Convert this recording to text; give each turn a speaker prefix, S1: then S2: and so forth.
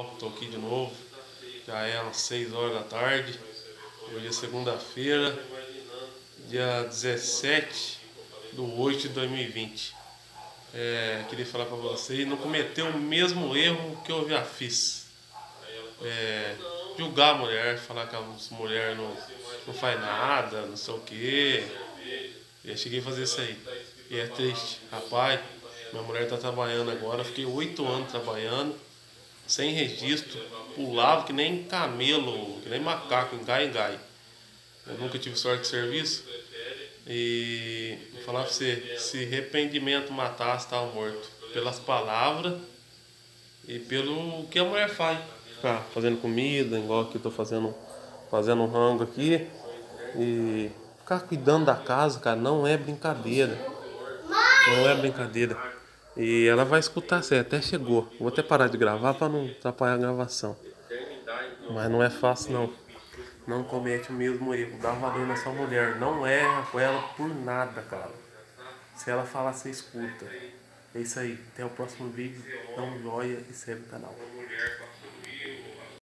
S1: canal, tô aqui de novo. Já é às 6 horas da tarde. Hoje é segunda-feira, dia 17 do 8 de 2020. É, queria falar para vocês, não cometer o mesmo erro que eu já fiz. É, julgar a mulher, falar que a mulher não, não faz nada, não sei o que. Eu cheguei a fazer isso aí. E é triste. Rapaz, minha mulher está trabalhando agora, fiquei oito anos trabalhando, sem registro, pulava que nem camelo, que nem macaco, em gai em gai. Eu nunca tive sorte de serviço. E vou falar pra você, se arrependimento matasse, estava morto. Pelas palavras e pelo que a mulher faz. Ficar fazendo comida, igual que eu tô fazendo, fazendo um rango aqui. E ficar cuidando da casa, cara, não é brincadeira. Não é brincadeira. E ela vai escutar, você até chegou. Vou até parar de gravar para não atrapalhar a gravação. Mas não é fácil não. Não comete o mesmo erro. Dá valor na sua mulher. Não erra com ela por nada, cara. Se ela falar, você escuta. É isso aí. Até o próximo vídeo. Dá um joinha e segue o canal.